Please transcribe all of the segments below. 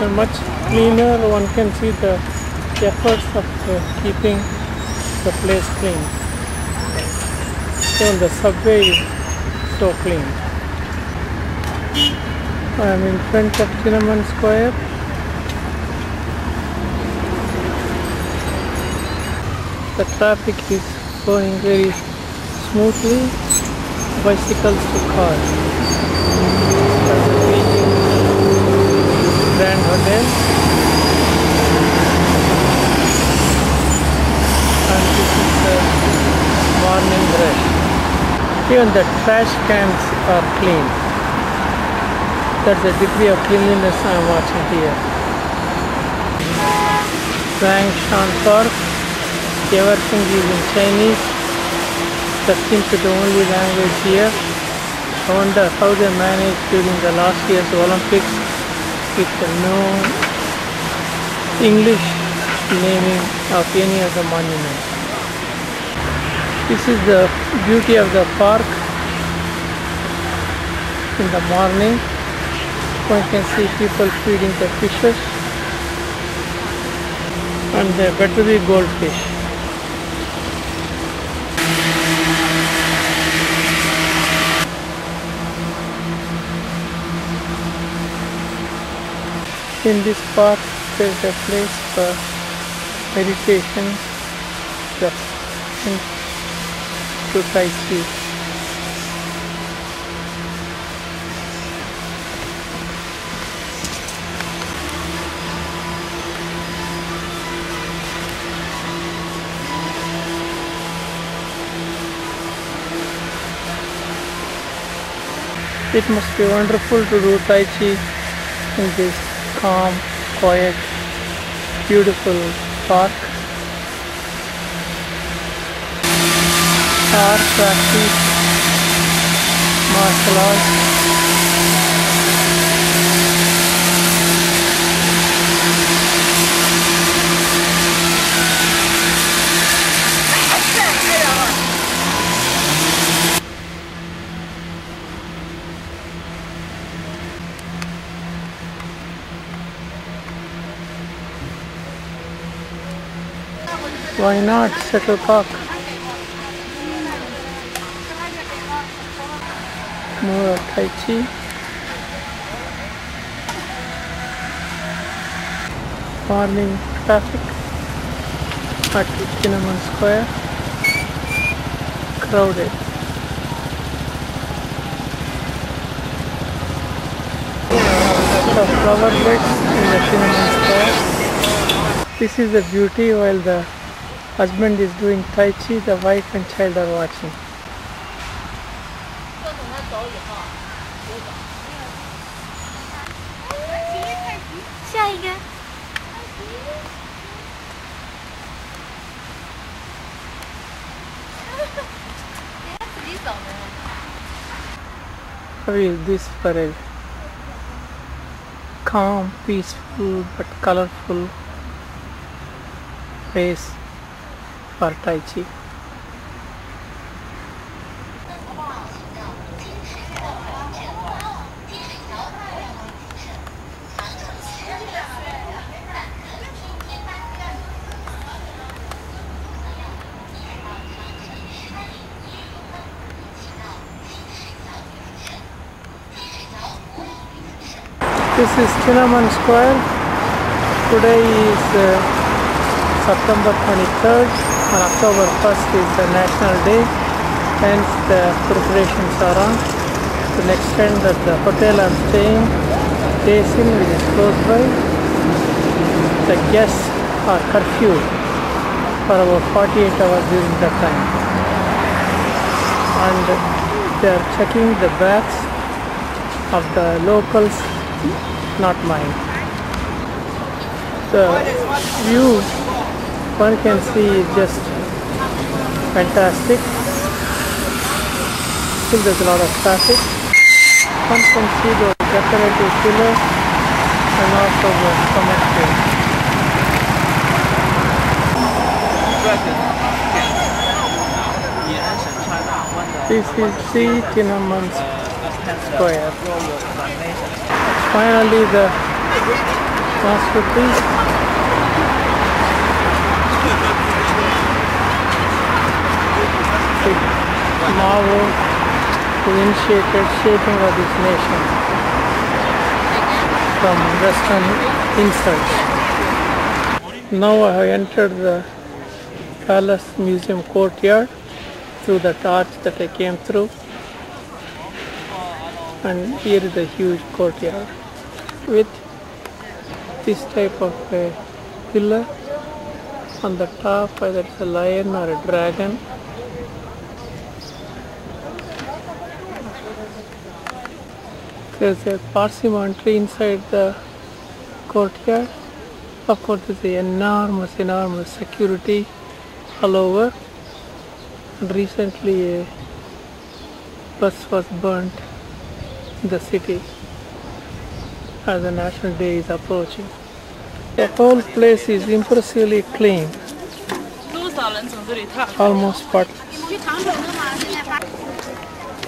Much cleaner, one can see the efforts of uh, keeping the place clean. Even the subway is so clean. I am in front of Tiananmen Square. The traffic is going very smoothly, bicycles to cars. That's the Beijing Hotel. And this is the morning rush. Even the trash cans are clean. That's the degree of cleanliness I am watching here. Zhongshan Park. Everything is in Chinese. That seems to be the only language here. I wonder how they managed during the last year's Olympics with no English naming of any of the monuments. This is the beauty of the park in the morning. One can see people feeding the fishes and there better be goldfish. In this park there is a place for meditation just to Tai Chi. It must be wonderful to do Tai Chi in this calm, quiet, beautiful park. Art practice, martial arts. Why not shuttlecock? More of Tai Chi. Morning traffic at Tiananmen Square. Crowded. The flower beds in the Tiananmen Square. This is the beauty while the Husband is doing Tai Chi, the wife and child are watching. How is this parade? Calm, peaceful but colorful place. For This is Cinnamon Square. Today is uh, September 23rd and October 1st is the National Day. Hence the preparations are on to the extent that the hotel I'm staying, Dasin, which is close by, the guests are curfewed for about 48 hours during that time. And they are checking the bags of the locals, not mine. The view one can see is just fantastic. Still there's a lot of traffic. One can see the decorative pillars and also the cemetery. This is the Tiananmen Square. Finally the masterpiece. Mao who initiated shaping of this nation. From Western insights. Now I have entered the Palace Museum courtyard through that arch that I came through. And here is a huge courtyard with this type of a pillar. On the top either it's a lion or a dragon there's a persimmon tree inside the courtyard. Of course there's an enormous enormous security all over. And recently a bus was burnt in the city as the national day is approaching. The whole place is impressively clean. Almost spotless.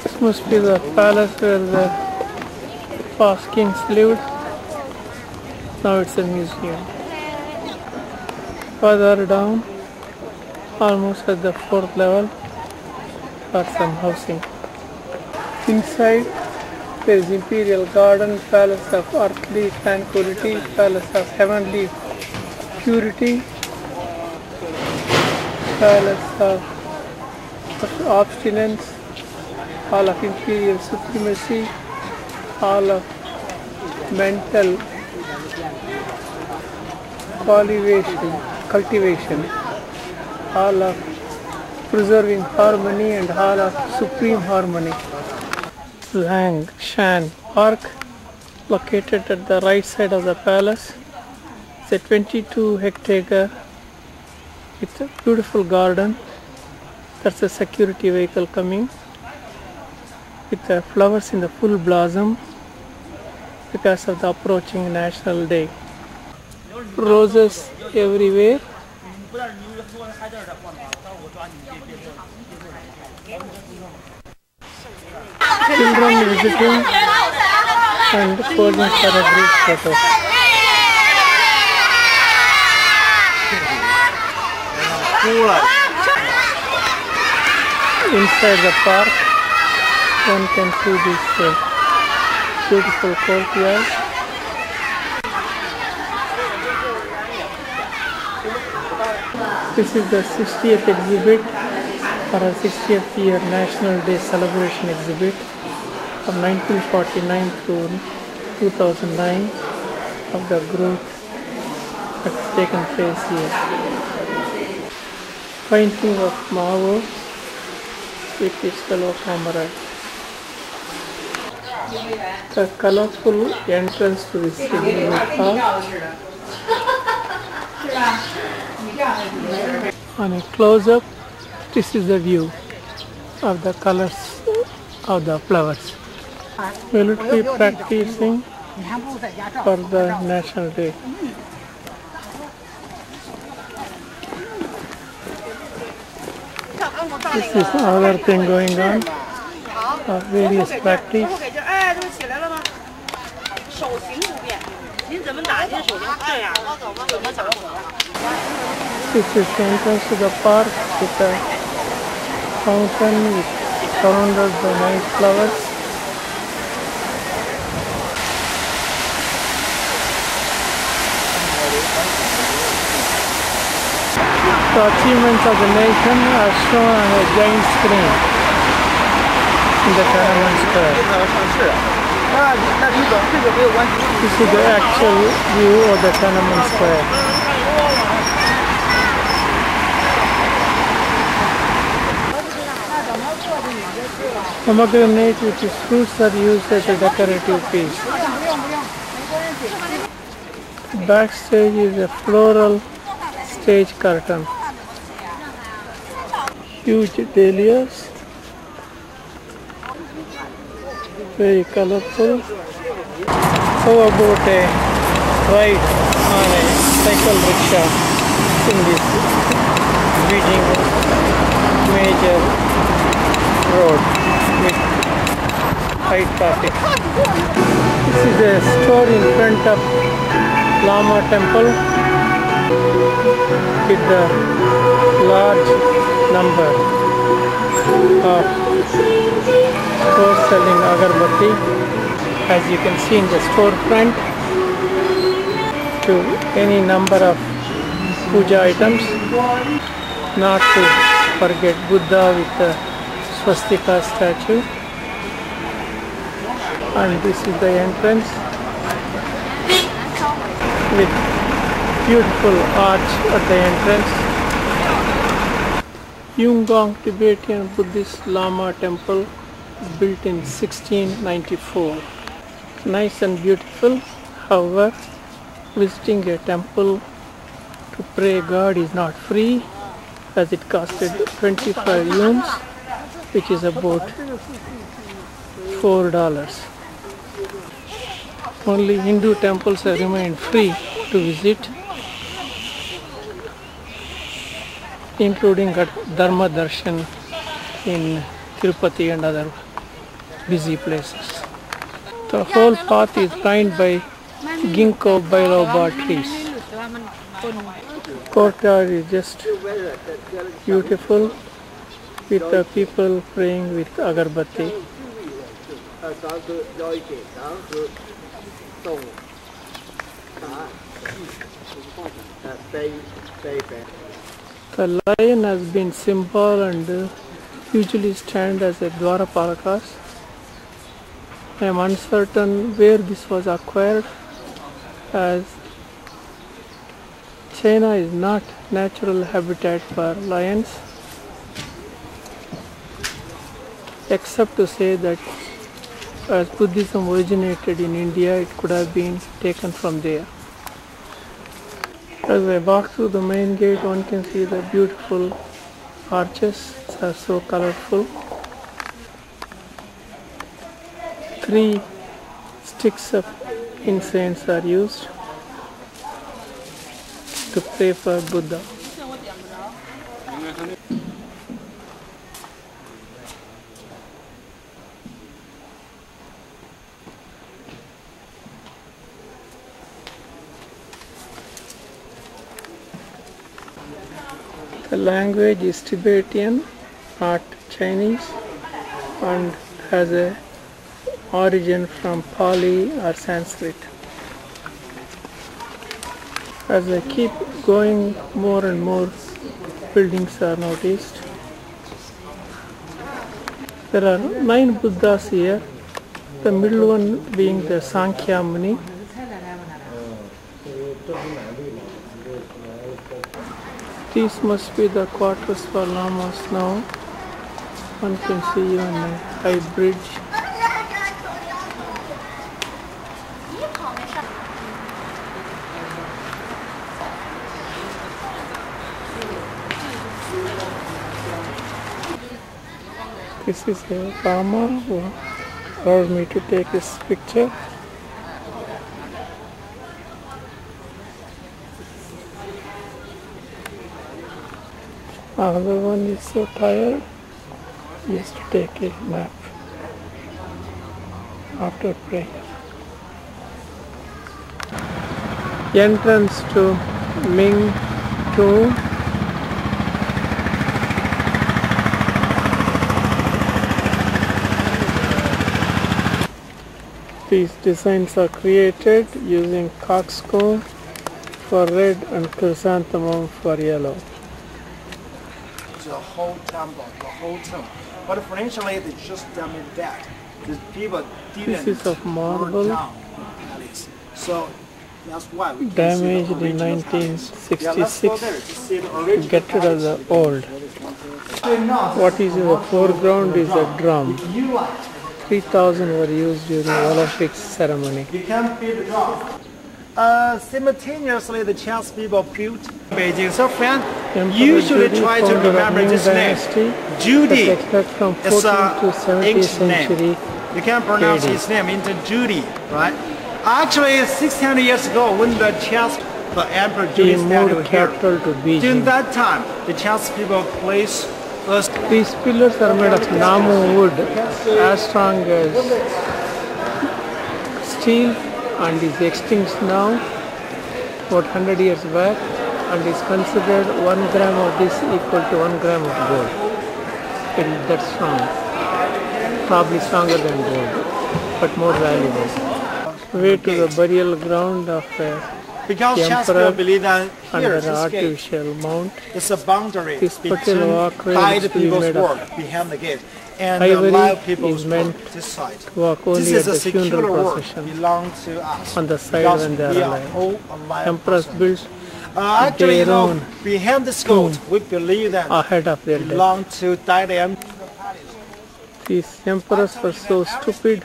This must be the palace where the past kings lived. Now it's a museum. Further down, almost at the fourth level, are some housing. Inside, there is imperial garden, palace of earthly tranquility, palace of heavenly purity, palace of obstinance, hall of imperial supremacy, hall of mental cultivation, cultivation, hall of preserving harmony and hall of supreme harmony. Lang Shan Park, located at the right side of the palace. It's a 22 hectare with a beautiful garden. That's a security vehicle coming with the flowers in the full blossom because of the approaching National Day. Roses everywhere. Children visiting and posing for a group photo. Inside the park, one can see this uh, This is the 60th exhibit or a 60th year National Day celebration exhibit from 1949 to 2009 of the growth that's taken place here. Painting of Mao with fellow comrades. The colorful entrance to this exhibit on a close-up, this is the view of the colors of the flowers. Military practicing for the National Day. This is another thing going on uh, various the entrance to the park with a fountain surrounded by nice flowers. The achievements of the nation are shown on a giant screen the Square. This is the actual view of the Tiananmen Square. Pomegranate which is fruits are used as a decorative piece. Backstage is a floral stage curtain. Huge dahlias. Very colorful. How about a ride on a cycle rickshaw in this Beijing major road with high traffic. This is a store in front of Lama temple with the large number Uh, of stores selling agarbatti as you can see in the storefront to any number of puja items not to forget Buddha with the swastika statue and this is the entrance with beautiful arch at the entrance. Yungong Tibetan Buddhist Lama Temple built in 1694. Nice and beautiful. However, visiting a temple to pray God is not free as it costed 25 yuans which is about four dollars. Only Hindu temples are remained free to visit, including Dharma Darshan in Tirupati and other busy places. The whole path is lined by ginkgo biloba trees. Courtyard is just beautiful with the people praying with agarbatti. The lion has been symbol and usually stand as a Dwarapalakas. I am uncertain where this was acquired as China is not natural habitat for lions except to say that as Buddhism originated in India it could have been taken from there. As I walk through the main gate, one can see the beautiful arches. Are so colorful. Three sticks of incense are used to pray for Buddha. Language is Tibetan, not Chinese, and has a origin from Pali or Sanskrit. As I keep going, more and more buildings are noticed. There are nine Buddhas here, the middle one being the Shakya Muni. These must be the quarters for lamas now. One can see even a high bridge. This is a Rama who allowed me to take this picture. Another one is so tired, he has to take a nap after prayer. Entrance to Ming Tomb. These designs are created using coxcomb for red and chrysanthemum for yellow. The whole temple, the whole tomb. But financially, they just it that. The people didn't This is of marble. burn down the palace. So that's why we Damaged the in original palace. Yeah, let's 1966 go there to see the to original get rid of the old. What is in the foreground is a drum. If you like, 3000 were used during ah. Olympics ceremony. Uh, simultaneously, the Chinese people built Beijing. So, friend, usually try to remember this name. Judy. that expect from It's a 17th ancient name. You can pronounce his name into Judy, right? Actually, 600 years ago, when the Chinese, the Emperor statue moved here, capital to during Beijing. that time, the Chinese people placed us These pillars are made of nanmu wood as strong as steel and is extinct now. about 100 years back and is considered 1 gram of this equal to 1 gram of gold. It is that strong. Probably stronger than gold, but more valuable. Way to the burial ground of a Because The emperor believed that here, under this gate, artificial mount. is a boundary This between particular walkway hide is to be people's work behind the gate and ivory allow people's is meant work this side. Walk This only is at a the funeral secular work procession belong to us. on the side when they are alive. Emperors built Uh, actually, you their know, own behind this goat, we believe that ahead of their death. belong to Diadem. These emperors were so stupid,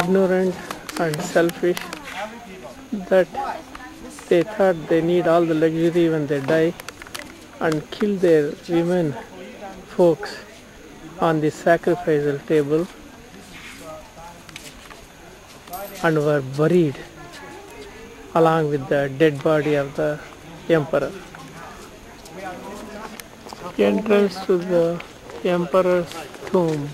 ignorant, and selfish that they thought they need all the luxury when they die and kill their women folks on the sacrificial table and were buried along with the dead body of the emperor. Entrance to the emperor's tomb.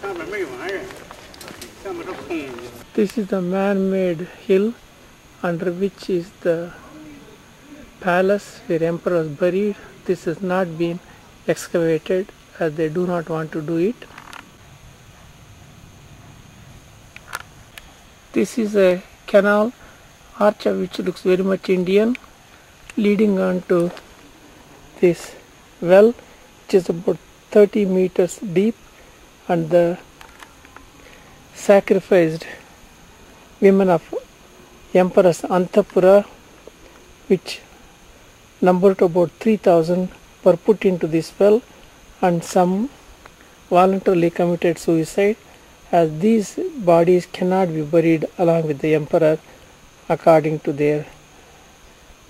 This is the man-made hill under which is the palace where emperor was buried. This has not been excavated as they do not want to do it. This is a canal arch which looks very much Indian leading on to this well which is about 30 meters deep and the sacrificed women of Empress Antapura which numbered about 3000 were put into this well and some voluntarily committed suicide as these bodies cannot be buried along with the emperor according to their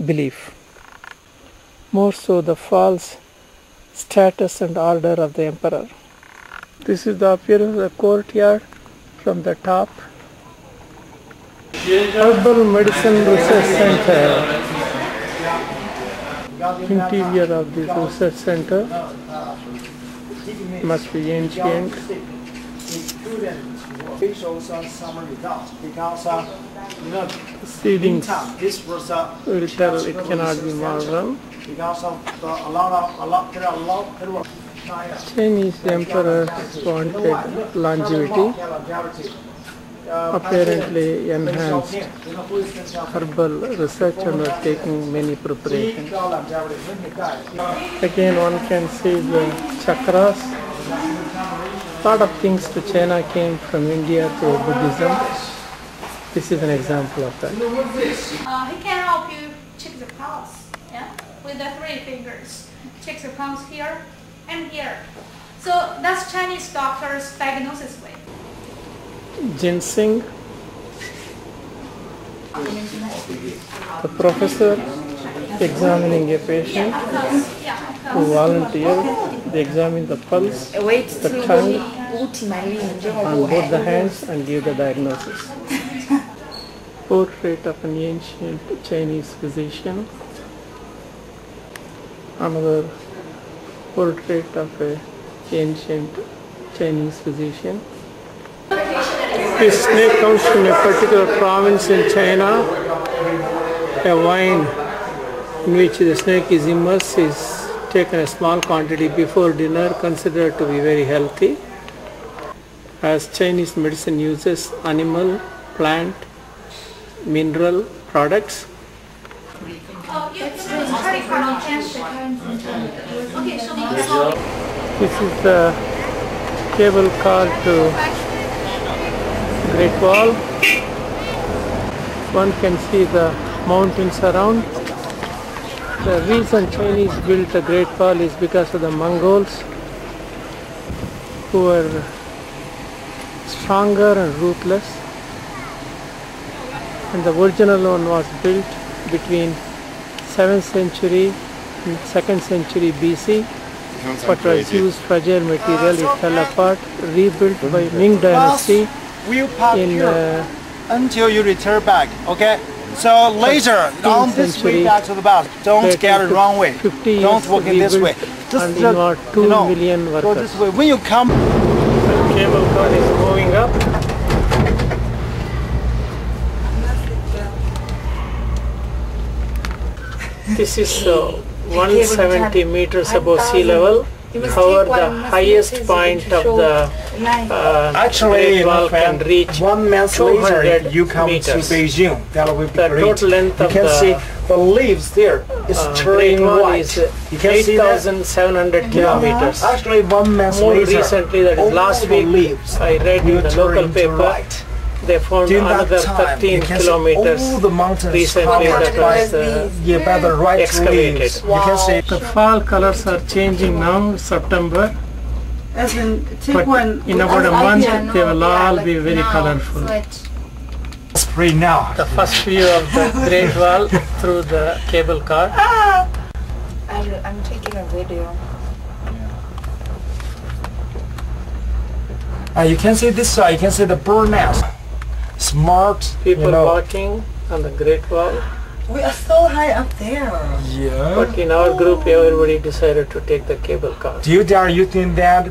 belief. More so the false status and order of the emperor. This is the appearance of the courtyard from the top. Herbal Medicine Research Center. Interior of this research center must be ancient. Officials on summer results because uh, you know Seedings time this was uh, will it cannot be modern. because of the, a lot of a lot there are a lot there were Chinese emperors wanted longevity, apparently enhanced herbal research and were taking many preparations. Again, one can see the chakras. Lot of things to China came from India to Buddhism. This is an example of that. Uh, he can help you check the pulse, yeah, with the three fingers. Check the pulse here and here. So that's Chinese doctor's diagnosis way. ginseng. The professor examining a patient who volunteered, they examine the pulse, the tongue, on both the hands and give the diagnosis. Portrait of an ancient Chinese physician. Another portrait of a ancient Chinese physician. This snake comes from a particular province in China. A wine in which the snake is immersed is taken a small quantity before dinner considered to be very healthy. As Chinese medicine uses animal, plant, mineral products. This is the cable car to Great Wall. One can see the mountains around. The reason Chinese built the Great Wall is because of the Mongols who were stronger and ruthless. And the original one was built between 7th century and 2nd century BC but was used fragile material, it fell apart, rebuilt by Ming dynasty We'll park in uh, until you return back. Okay. So later on this way back to the bus, don't that get it took wrong way. 50 Don't walk in this way. rebuild Just, and just involved you 2 know, million go this way. When you come The cable car is moving up. This is uh, 170 meters above sea level. However, the highest point of the uh, Actually, Great you know, Wall can friend, reach one month later, 200 you come meters. to Beijing. That will be The great. total length you of can the, see the leaves there. It's uh, turning white. is uh, You can see 8,700 kilometers. Actually, one month More later, recently, that is last week, leaves I read will in the local paper white. They found During another that time, 13 kilometers see all the mountains recently covered that was uh, yeah, by the right excavated. leaves. You can see the fall colors are changing now September As in, but one. in about a month they will all be very colorful spray now. the first view of the Great Wall through the cable car Ah. I'm taking a video. Uh, you can see this side. You can see the bird nest. Smart. people you know. walking on the Great Wall We are so high up there. Yeah. but in our group everybody decided to take the cable car Do you dare you think that?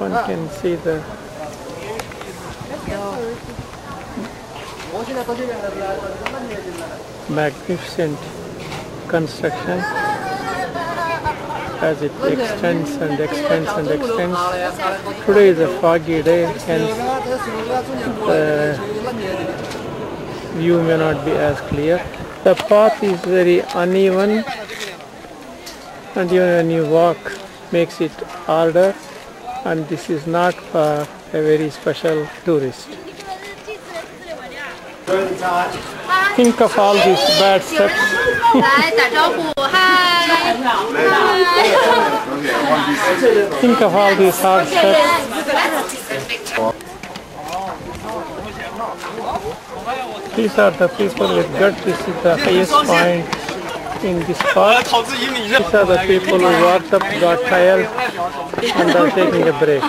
one can see the magnificent construction as it extends and extends and extends. Today is a foggy day, and the view may not be as clear. The path is very uneven and even when you walk makes it harder and this is not for a very special tourist. Think of all these bad steps. Think of all these hard steps. These are the people with gut. This is the highest point in this park. These are the people who walked up, got tired, and are taking a break.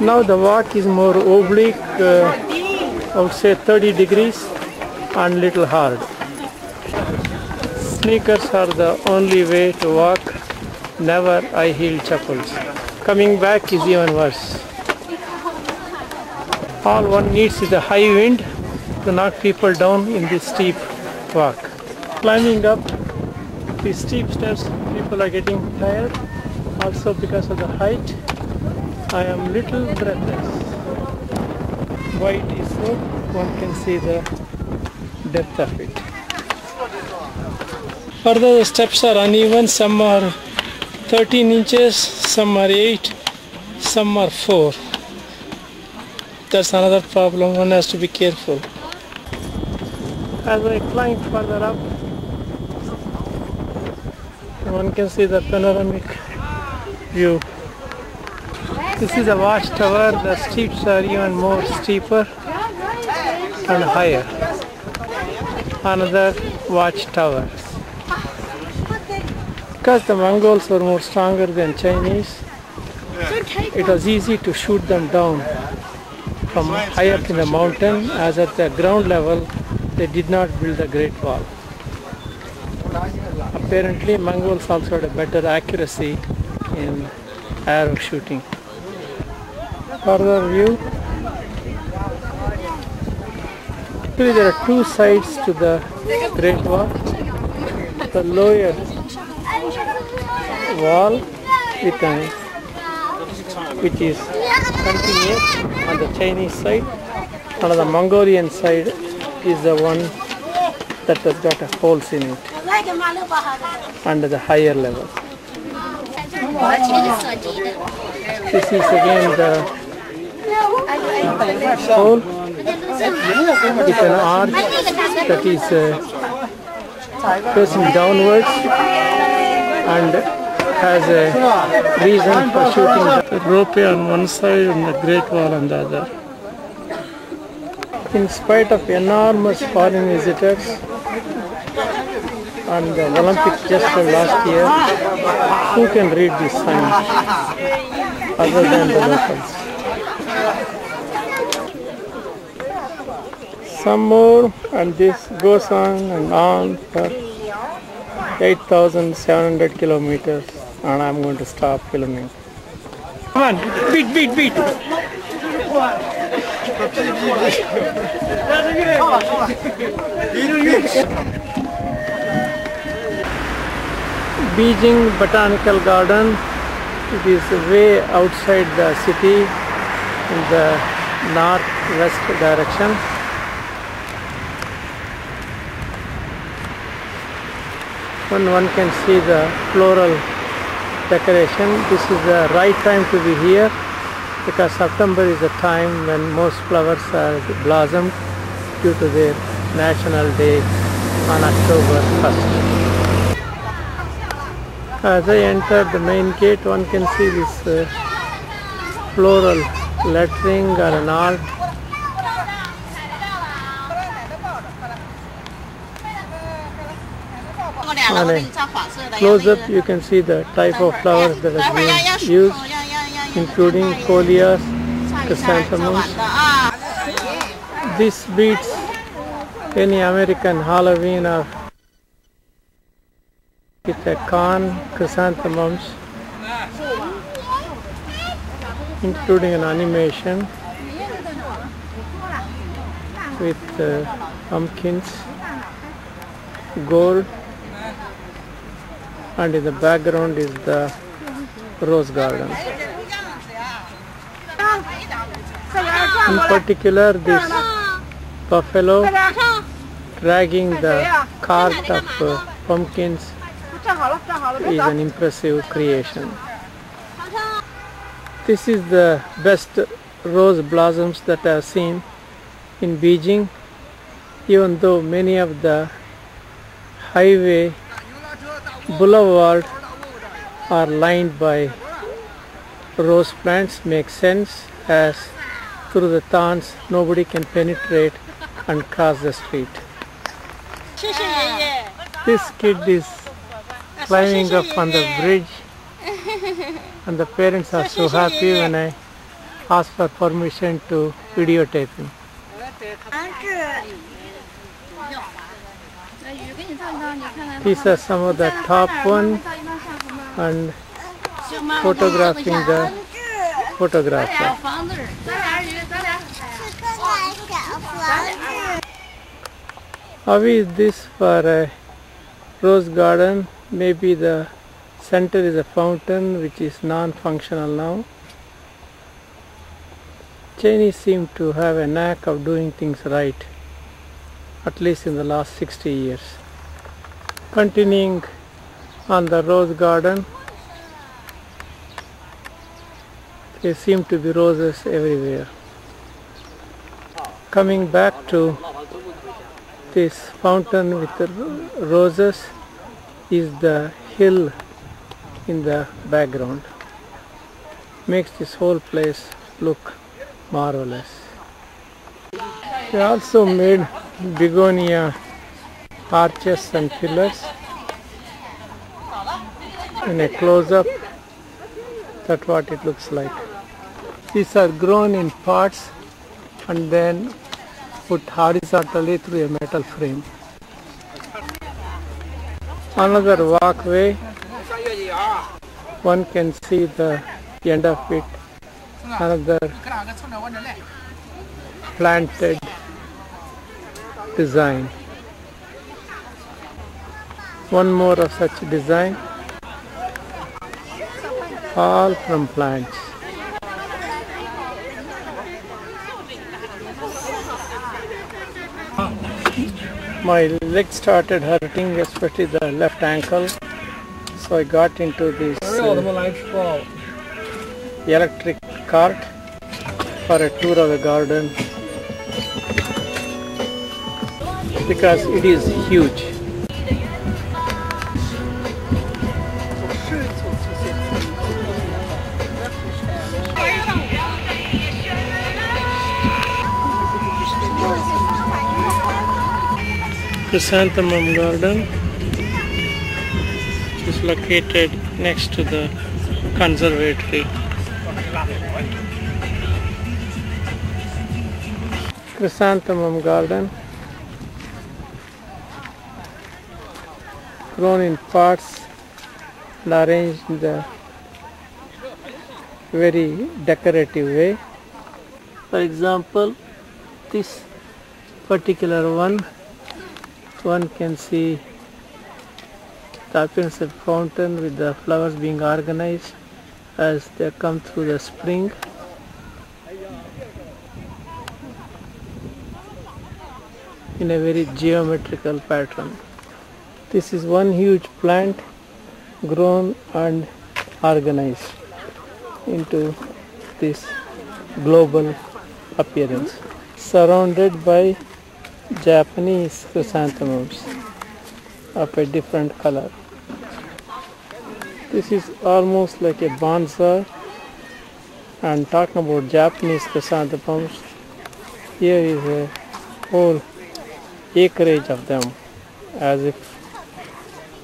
Now the walk is more oblique, uh, I would say 30 degrees and little hard. Sneakers are the only way to walk, never I heel chappals. Coming back is even worse. All one needs is a high wind to knock people down in this steep walk. Climbing up these steep steps, people are getting tired. Also because of the height, I am little breathless. Why it is so? One can see the depth of it. Further the steps are uneven, some are 13 inches, some are 8, some are 4. That's another problem, one has to be careful. As I climb further up, one can see the panoramic view. This is a watchtower, the steeps are even more steeper and higher. Another watchtower. Because the Mongols were more stronger than Chinese, it was easy to shoot them down from high up in the mountain as at the ground level they did not build the Great Wall. Apparently Mongols also had a better accuracy in arrow shooting. Further view. Actually there are two sides to the Great Wall. The lower wall with a, which is continuous on the Chinese side on the Mongolian side is the one that has got a holes in it under the higher level. This is again the hole with an arch that is uh, facing downwards and has a reason for shooting the rope on one side and the Great Wall on the other. In spite of enormous foreign visitors and the Olympics just last year, who can read these signs other than the locals? Some more and this goes on and on for 8,700 kilometers and I'm going to stop filming. Come on, beat, beat, beat. Beijing Botanical Garden. It is way outside the city in the northwest direction. When one can see the floral decoration, this is the right time to be here because September is the time when most flowers are blossomed due to their national day on October 1st. As I entered the main gate, one can see this uh, floral lettering or an art. On close up, you can see the type of flowers that are being used, including coleus, chrysanthemums. This beats any American Halloween or with a corn, chrysanthemums, including an animation with uh, pumpkins, gold, and in the background is the rose garden. In particular, this buffalo dragging the cart of uh, pumpkins is an impressive creation. This is the best rose blossoms that I have seen in Beijing, even though many of the highway boulevard are lined by rose plants makes sense as through the thorns nobody can penetrate and cross the street. This kid is climbing up on the bridge and the parents are so happy when I ask for permission to videotape him. These are some of the top one and photographing the photographer. How is this for a rose garden? Maybe the center is a fountain which is non-functional now. Chinese seem to have a knack of doing things right, at least in the last 60 years. Continuing on the rose garden, there seem to be roses everywhere. Coming back to this fountain with the roses is the hill in the background. Makes this whole place look marvelous. They also made begonia arches and pillars in a close-up. That's what it looks like. These are grown in pots and then put horizontally through a metal frame. Another walkway, one can see the end of it. Another planted design. One more of such design, all from plants. My leg started hurting, especially the left ankle. So I got into this uh, electric cart for a tour of the garden because it is huge. Chrysanthemum Garden which is located next to the conservatory. Chrysanthemum Garden grown in pots and arranged in the very decorative way. For example, this particular one one can see the appearance of fountain with the flowers being organized as they come through the spring. in a very geometrical pattern. This is one huge plant grown and organized into this global appearance surrounded by Japanese chrysanthemums of a different color. This is almost like a bonsai and talking about Japanese chrysanthemums here is a whole acreage of them as if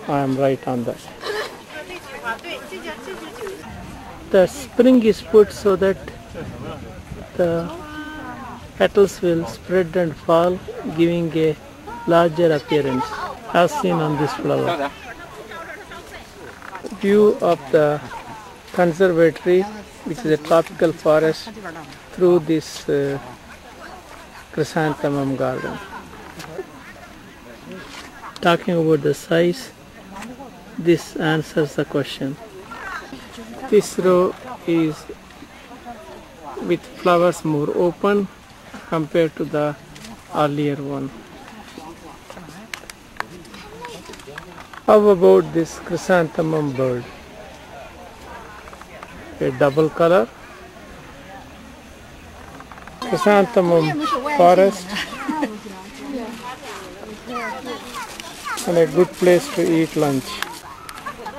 I am right on that. The spring is put so that the petals will spread and fall giving a larger appearance as seen on this flower. View of the conservatory which is a tropical forest through this uh, chrysanthemum garden. Talking about the size, this answers the question. This row is with flowers more open compared to the earlier one. How about this chrysanthemum bird? A double color. Chrysanthemum forest and a good place to eat lunch.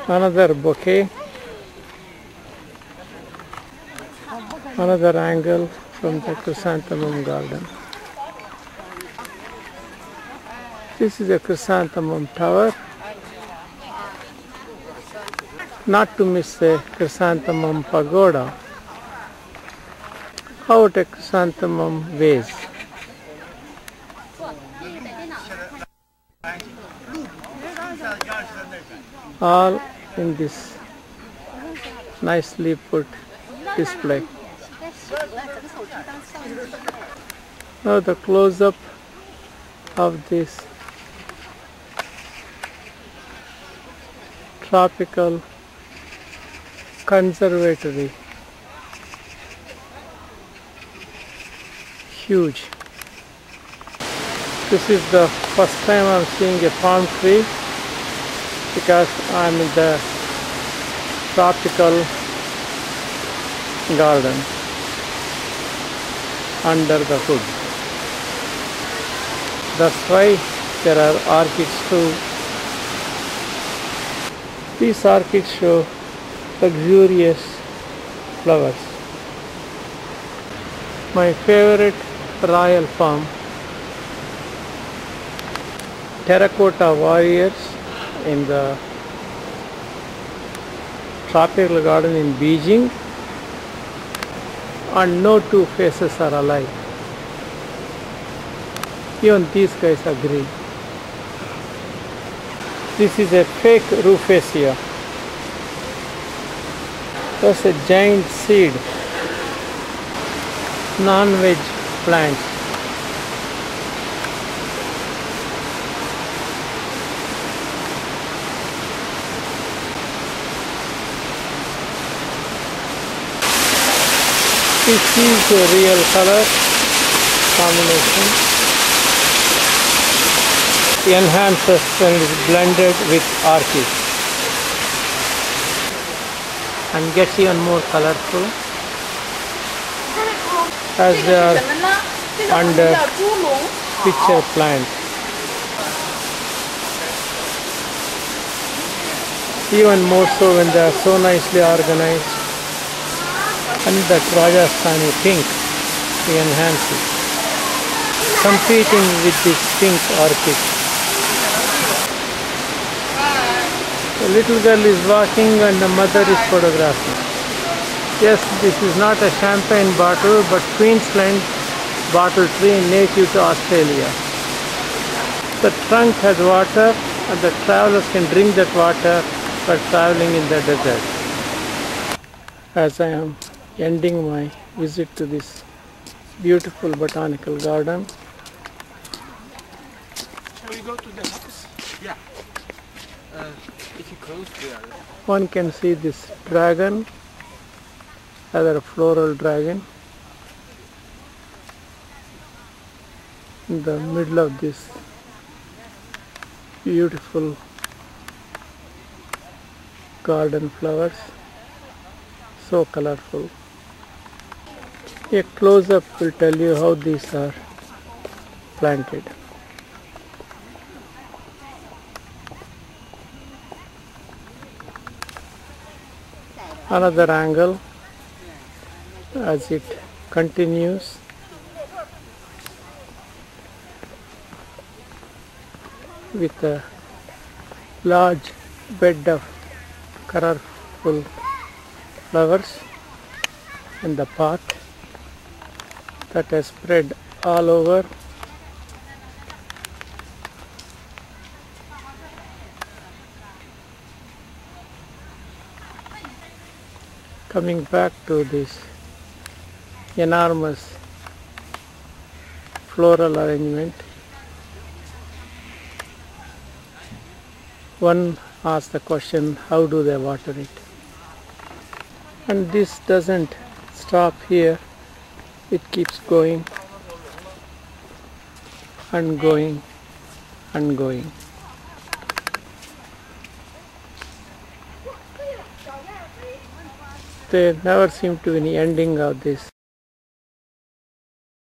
Another bouquet. Another angle from the chrysanthemum garden. This is a chrysanthemum tower. Not to miss a chrysanthemum pagoda. How a chrysanthemum vase? All in this nicely put display. Now the close up of this tropical conservatory. Huge. This is the first time I'm seeing a palm tree because I'm in the tropical garden under the hood. That's why there are orchids too. These orchids show luxurious flowers. My favorite royal farm terracotta warriors in the tropical garden in Beijing and no two faces are alike. Even these guys agree. This is a fake Rufacea. That's a giant seed. Non-veg plant. This is a real color combination. Enhances it is blended with orchid and gets even more colorful as uh, they are under uh, pitcher plant. Even more so when they are so nicely organized and that Rajasthani pink to enhance it. Competing with this pink orchid. The little girl is walking and the mother is photographing. Yes, this is not a champagne bottle but Queensland bottle tree native to Australia. The trunk has water and the travelers can drink that water while traveling in the desert. As I am ending my visit to this beautiful botanical garden. go to the house? Yeah. Uh, if you close there. One can see this dragon, other floral dragon. In the middle of this beautiful garden flowers, so colorful. A close up will tell you how these are planted. Another angle as it continues. with a large bed of colorful flowers in the pot that has spread all over. Coming back to this enormous floral arrangement one asks the question how do they water it? And this doesn't stop here it keeps going. And going. And going. There never seem to be any ending of this